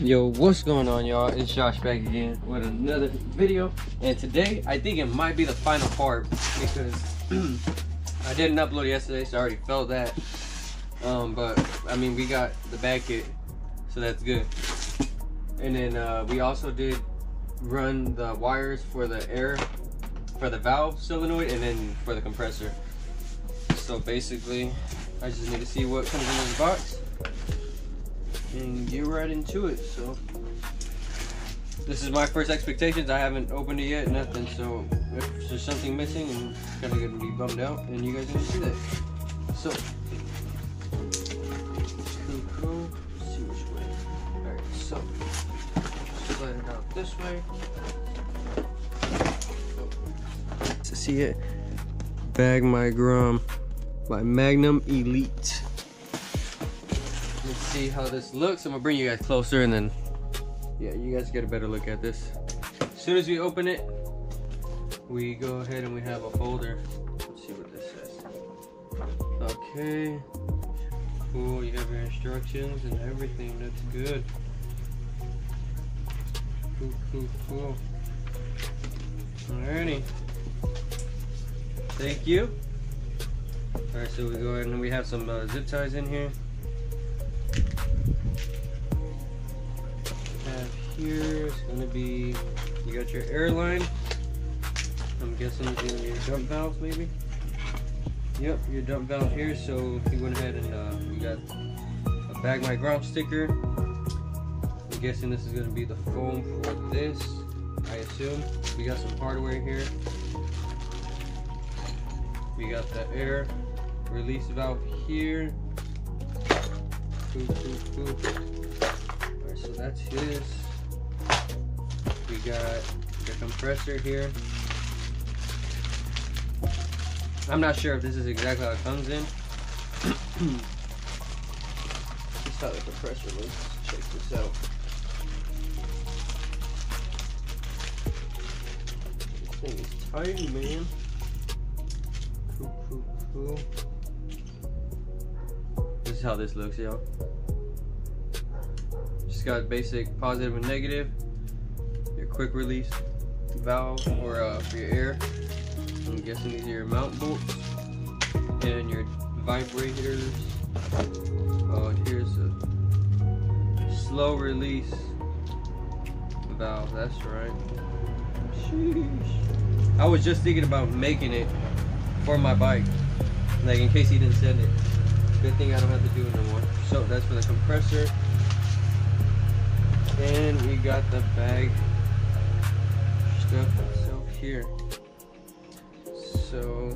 Yo, what's going on, y'all? It's Josh back again with another video. And today, I think it might be the final part because I didn't upload yesterday, so I already felt that. Um, but, I mean, we got the bag kit, so that's good. And then uh, we also did run the wires for the air, for the valve solenoid, and then for the compressor. So basically, I just need to see what comes in this box and get right into it. So this is my first expectations. I haven't opened it yet, nothing. So if there's something missing, I'm kind of gonna be bummed out, and you guys are gonna see that. So. See slide it out this way. See it, bag my Grom by Mangum Elite see how this looks. I'm gonna bring you guys closer and then, yeah, you guys get a better look at this. As soon as we open it, we go ahead and we have a folder. Let's see what this says. Okay, cool. You have your instructions and everything. That's good. Cool, cool, cool. Alrighty. Thank you. Alright, so we go ahead and we have some uh, zip ties in here. Here is going to be, you got your airline. I'm guessing it's going to be your dump valve maybe. Yep, your dump valve here. So he went ahead and uh, we got a bag my Grom sticker. I'm guessing this is going to be the foam for this. I assume. We got some hardware here. We got the air release valve here. Alright, so that's his we got the compressor here. I'm not sure if this is exactly how it comes in. this is how the compressor looks. Check this out. This thing is tiny, man. Cool, cool, cool. This is how this looks, y'all. Just got basic positive and negative quick release valve or uh, for your air. I'm guessing these are your mount bolts and your vibrators. Oh, here's a slow release valve. That's right. Sheesh. I was just thinking about making it for my bike, like in case he didn't send it. Good thing I don't have to do it no more. So that's for the compressor. And we got the bag stuff itself here. So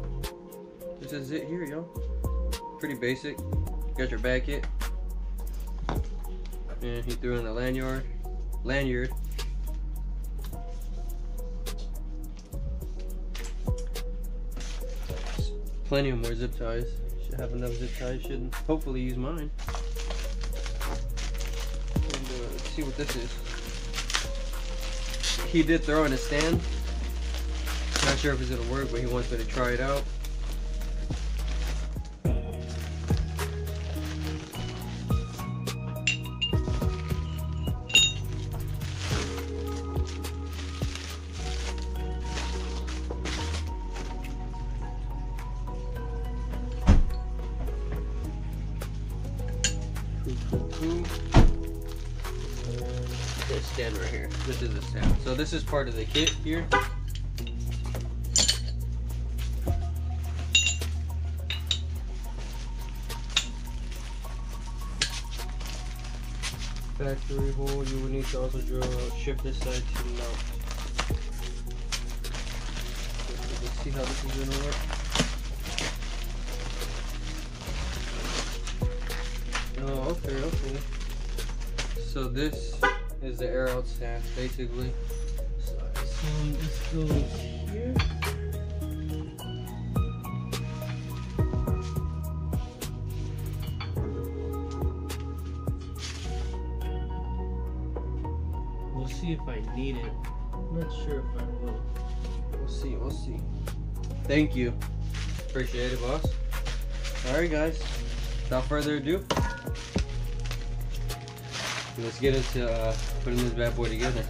this is it here, y'all. Pretty basic. Got your bag kit. And he threw in the lanyard. Lanyard. Plenty of more zip ties. Should have enough zip ties. Should hopefully use mine. And uh, let's see what this is he did throw in a stand. Not sure if it's gonna work, but he wants me to try it out. Stand right here. This is the stand. So this is part of the kit here. Factory hole, you will need to also drill shift this side to mount. Let's see how this is gonna work. Oh, okay, okay. So this is the air out stand, basically. So I assume this goes here. We'll see if I need it. I'm not sure if I will. We'll see, we'll see. Thank you. Appreciate it, boss. Alright guys, without further ado, let's get into uh, putting this bad boy together.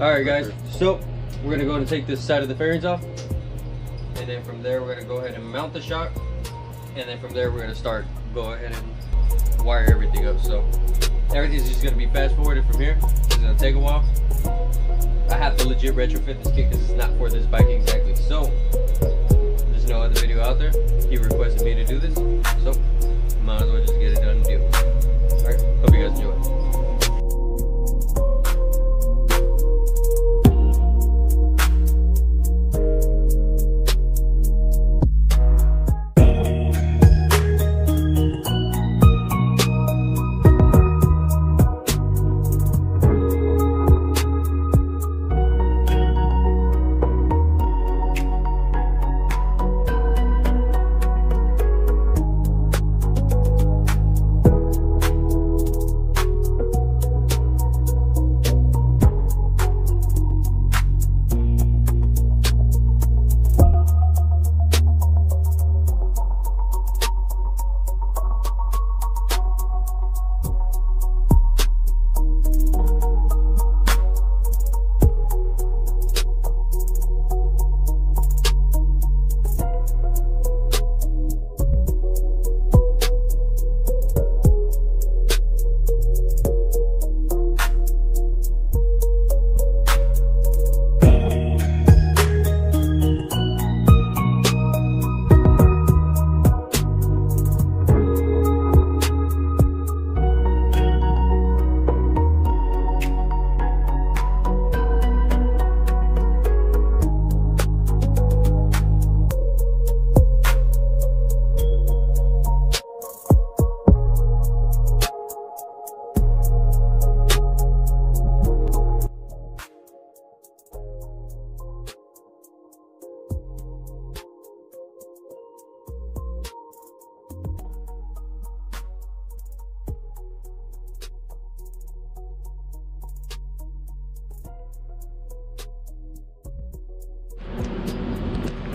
All right, guys. So we're gonna go and take this side of the fairings off, and then from there we're gonna go ahead and mount the shock, and then from there we're gonna start go ahead and wire everything up. So everything's just gonna be fast forwarded from here. It's gonna take a while. I have to legit retrofit this kit because it's not for this bike exactly. So there's no other video out there. He requested me to do this, so might as well just get it done and do. Enjoy.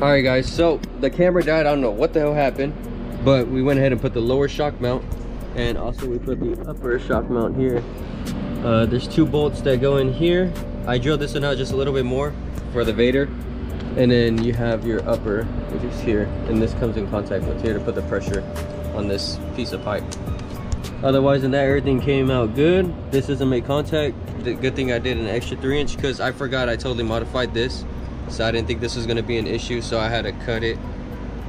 All right guys so the camera died. I don't know what the hell happened but we went ahead and put the lower shock mount and also we put the upper shock mount here. Uh, there's two bolts that go in here. I drilled this one out just a little bit more for the vader and then you have your upper which is here and this comes in contact with here to put the pressure on this piece of pipe. Otherwise than that everything came out good. This doesn't make contact. The good thing i did an extra three inch because i forgot i totally modified this so I didn't think this was gonna be an issue so I had to cut it.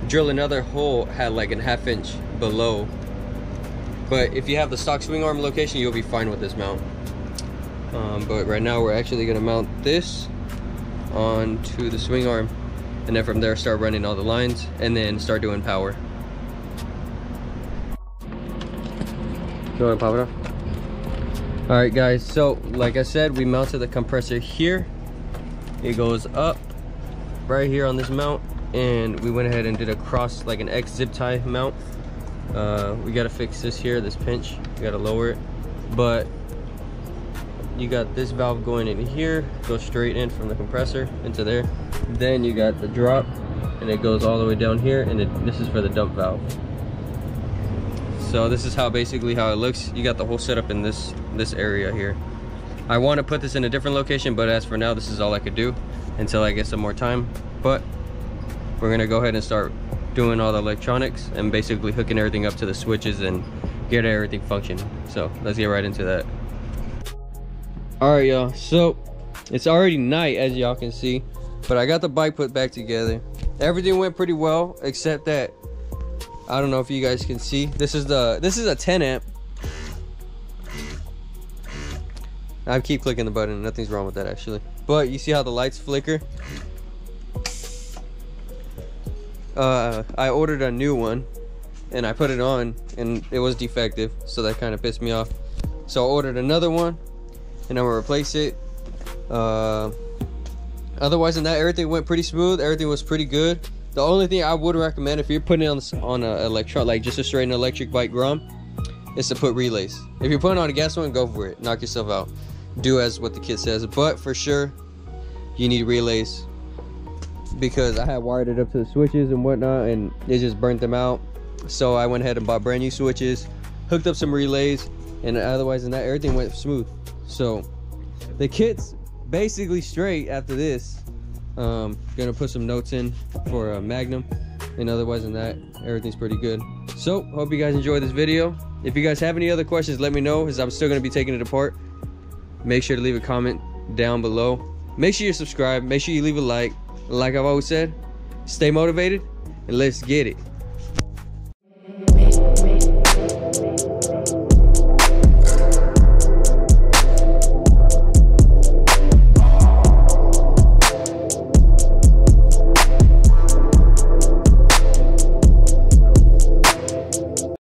Drill another hole had like a half inch below. But if you have the stock swing arm location you'll be fine with this mount. Um, but right now we're actually gonna mount this onto the swing arm and then from there start running all the lines and then start doing power. You want to pop it off all right guys so like i said we mounted the compressor here. It goes up right here on this mount and we went ahead and did a cross like an X zip tie mount. Uh, we got to fix this here this pinch we got to lower it. But you got this valve going in here goes straight in from the compressor into there. Then you got the drop and it goes all the way down here and it, this is for the dump valve. So this is how basically how it looks. You got the whole setup in this this area here. I want to put this in a different location but as for now this is all I could do until I get some more time. But we're gonna go ahead and start doing all the electronics and basically hooking everything up to the switches and get everything functioning. So let's get right into that. All right, y'all. So it's already night as y'all can see, but I got the bike put back together. Everything went pretty well, except that I don't know if you guys can see. This is the this is a 10 amp. I keep clicking the button. Nothing's wrong with that actually. But you see how the lights flicker? Uh, I ordered a new one and I put it on and it was defective. So that kind of pissed me off. So I ordered another one and I'm gonna replace it. Uh, otherwise than that, everything went pretty smooth. Everything was pretty good. The only thing I would recommend if you're putting it on on a like just a straight electric bike Grom is to put relays. If you're putting on a gas one, go for it. Knock yourself out. Do as what the kit says. But for sure you need relays. Because I had wired it up to the switches and whatnot and it just burnt them out. So I went ahead and bought brand new switches hooked up some relays and otherwise than that everything went smooth. So the kit's basically straight after this. Um gonna put some notes in for a Mangum and otherwise than that everything's pretty good. So hope you guys enjoyed this video if you guys have any other questions let me know as i'm still gonna be taking it apart. Make sure to leave a comment down below. Make sure you subscribe. Make sure you leave a like. Like i've always said stay motivated and let's get it